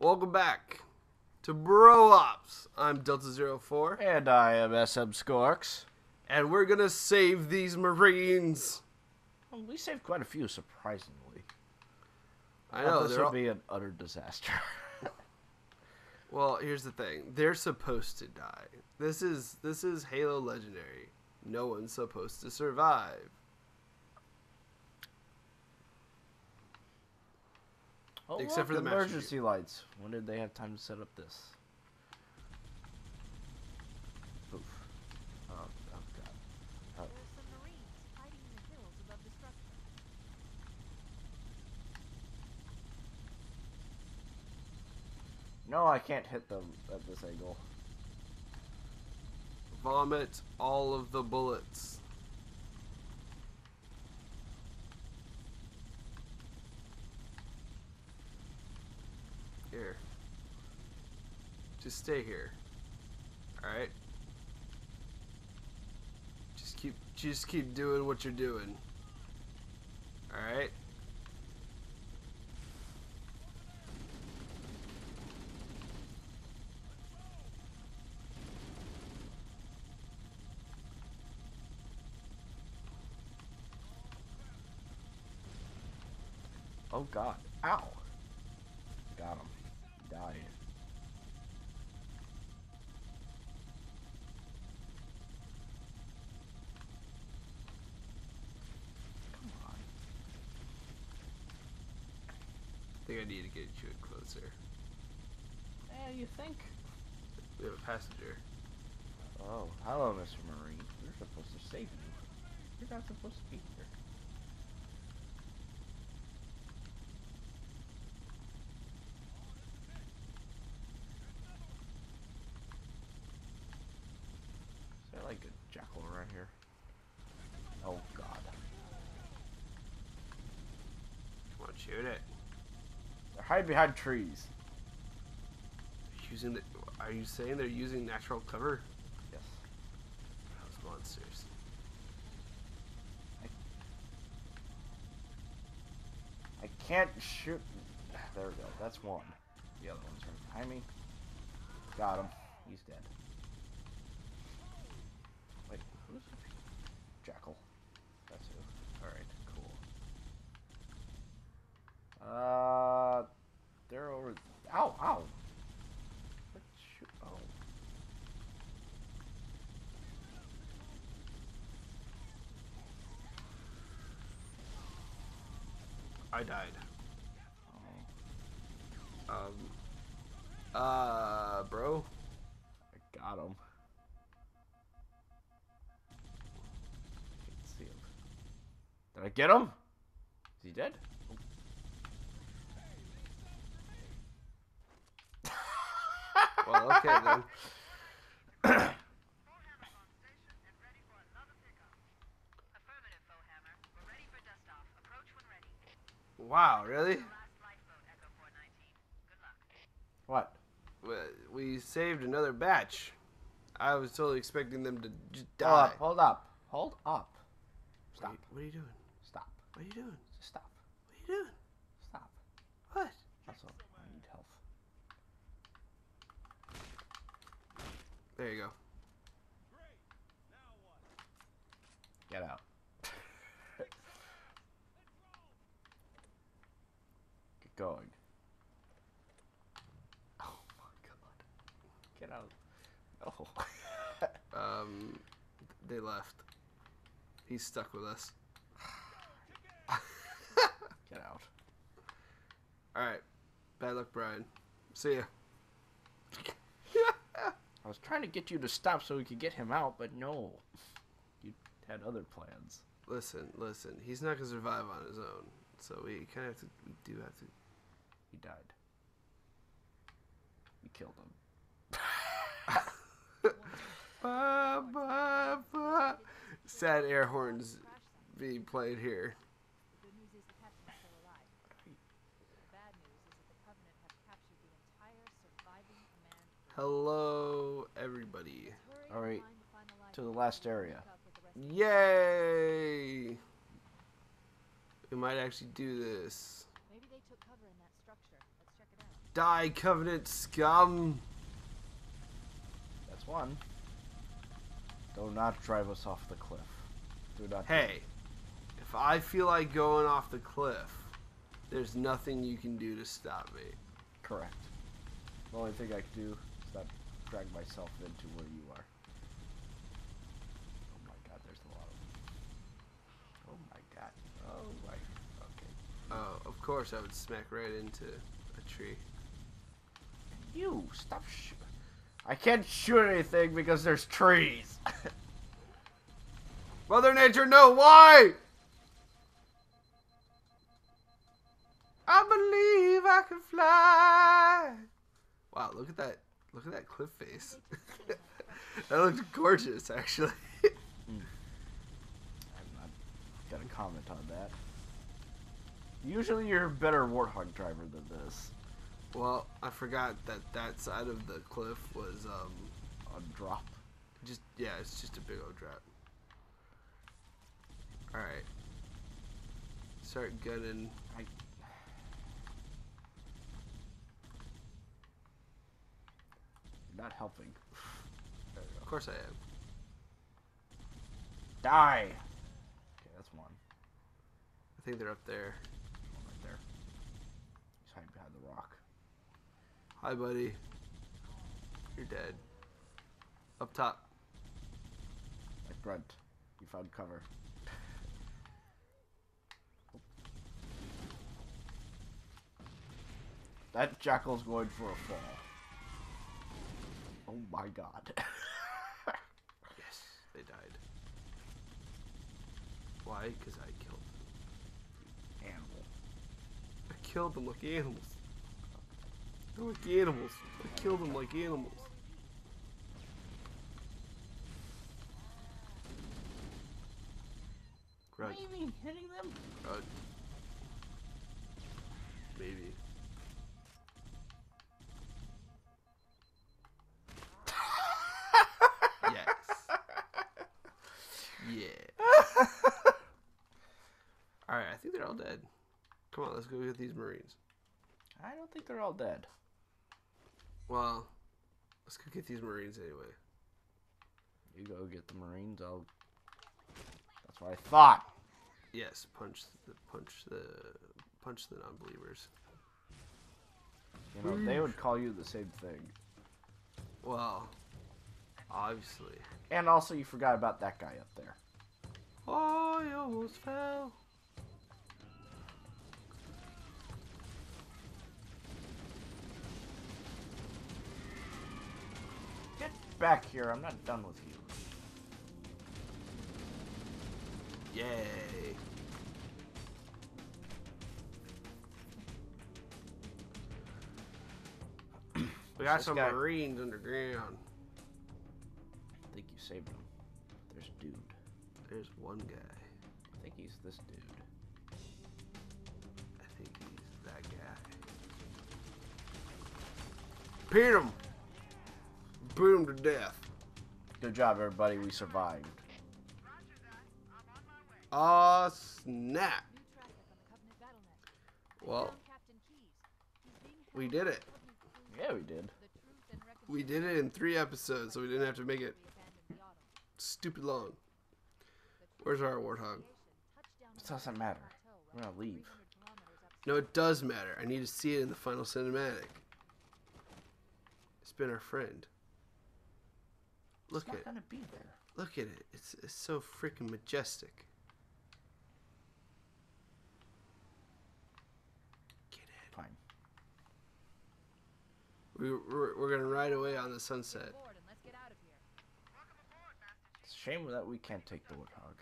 Welcome back to Bro Ops. I'm Delta 04, And I am SM Scorx. and we're gonna save these Marines. Well, we saved quite a few, surprisingly. I know this would all, be an utter disaster. well. Here's the thing: they're supposed to die. This is this is Halo Legendary. No one's supposed to survive. Oh, Except look, for the master emergency lights. When did they have time to set up this? Oof. Oh, oh god. Oh. There are some Marines hiding in the hills above the structure. No, I can't hit them at this angle. Vomit all of the bullets. Here. Just stay here. Alright? Just keep just keep doing what you're doing. Alright? Oh god. Ow. Think I need to get you closer. Eh, you think? We have a passenger. Oh, hello, Mr. Marine. You're supposed to save you. You're not supposed to be here. Is there like a jackal around here? Oh god. Come on, shoot it. They're behind trees. Using the are you saying they're using natural cover? Yes. Those monsters. I can't shoot. There we go. That's one. The other one's right behind me. Got him. He's dead. Wait, who's Jackal? That's who. Alright, cool. Uh, they're over. Ow, ow. What shoot? Oh. I died. oh. Um. Uh, bro. I got him. Can't see him. Did I get him? Is he dead? Well, okay then. Affirmative, Foehammer. We're ready for dust off. Approach when ready. Wow, really? Last lifeboat, Echo 419. Good luck. What? We- saved another batch. I was totally expecting them to just Hold die. up, hold up. Hold up. Stop. Wait, what are you doing? Stop. What are you doing? Just stop. What are you doing? Stop. What? Also, I need health. There you go. Get out. Going. Oh my god. Get out. Oh. Um, they left. He's stuck with us. Get out. All right. Bad luck, Brian. See ya. I was trying to get you to stop so we could get him out, but no. You had other plans. listen, listen. He's not gonna survive on his own. So we kind of have to. We do have to. He died. You killed him. Ba, ba, ba. Sad air horns being played here. Hello, everybody. All right, to the last area. Yay! We might actually do this. Maybe they took cover in that structure. Let's check it out. Die, Covenant scum! That's one. Do not drive us off the cliff. Do not. Hey, if I feel like going off the cliff, there's nothing you can do to stop me. Correct. The only thing I can do is not drag myself into where you are. Oh my god, there's a lot of. Oh my god. Oh my. Okay. Oh, of course I would smack right into a tree. Stop. I can't shoot anything because there's trees. Mother Nature, no, why? I believe I can fly. Wow, look at that! Look at that cliff face. that looks gorgeous, actually. I'm not gonna comment on that. Usually you're a better warthog driver than this. Well, I forgot that that side of the cliff was um On drop. just yeah, it's just a big old drop. All right, start gunning. I... Not helping. Of course I am. Die! Okay, that's one. I think they're up there. One right there. He's hiding behind the rock. Hi, buddy. You're dead. Up top. Like Grunt. You found cover. That jackal's going for a fall. Oh my god. Yes, they died. Why? Because I killed them. Animal. I killed the like animals. They're like animals. I kill them like animals. Grud. even hitting them? Grud. Maybe. yes. Yeah. Alright, I think they're all dead. Come on, let's go get these Marines. I don't think they're all dead. Well, let's go get these Marines anyway. You go get the Marines, I'll. That's what I thought. Yes, punch the punch the punch the non-believers. You know, they would call you the same thing. Well, obviously. And also, you forgot about that guy up there. Oh, I almost fell. Back here, I'm not done with you. Yay. We got This some guy- Marines underground. I think you saved him. There's a dude. There's one guy. I think he's this dude. I think he's that guy. Beat him! Beat him to death. Good job, everybody. We survived. Aw, snap. New traffic on the Covenant battle net. Well, Found Captain Keyes. He's being we did it. Yeah, we did. for the Truth and We did it in three episodes, so we didn't have to make it Reconciliation we abandoned the autumn. stupid long. Where's our warthog? Reconciliation touched down It doesn't matter. We're gonna leave. 300 kilometers upstream. No, it does matter. I need to see it in the final cinematic. It's been our friend. Look it's not at gonna be there. look at it. It's it's so freaking majestic. Get it. Fine. We we're, we're gonna ride away on the sunset. Board and let's get out of here. It's a shame that we can't take the Warthog.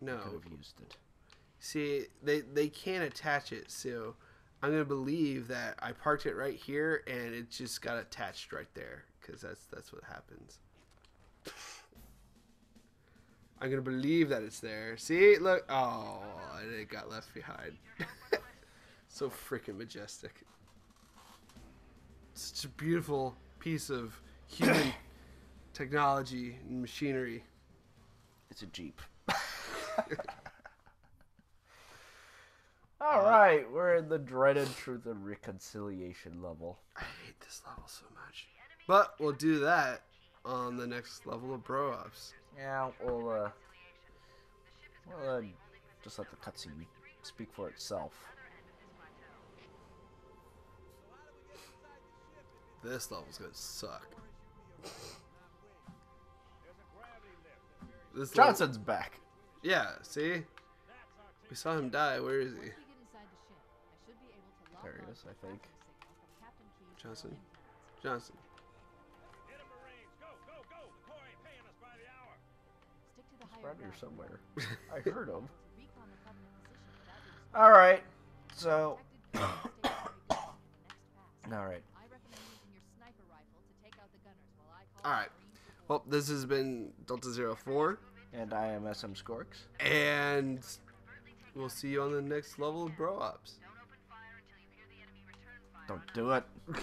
No, Could have used it. see they they can't attach it, so I'm gonna believe that I parked it right here and it just got attached right there because that's that's what happens. I'm gonna believe that it's there. See, look. Oh, and it got left behind. so freaking majestic. Such a beautiful piece of human technology and machinery. It's a Jeep. All right. right, we're in the dreaded truth and reconciliation level. I hate this level so much. But we'll do that on the next level of Bro Ops. Yeah, we'll uh, well, uh, just let the cutscene speak for itself. This level's gonna suck. This level- Johnson's back. yeah, see? We saw him die. Where is he? Once we get inside the ship, I should be able to log There he is, I think. tracking signal from Captain Keyes' Johnson? Johnson. Around here ground. somewhere. I heard him. To recon the Covenant position without being All right, so detected could stationary gunmen in the next pass. all right. I recommend using your sniper rifle to take out the gunners while I call All right. Well, this has been Delta Zero Four, And I am SM Scorx. and we'll see you on the next level of Bro Ops. Don't do it.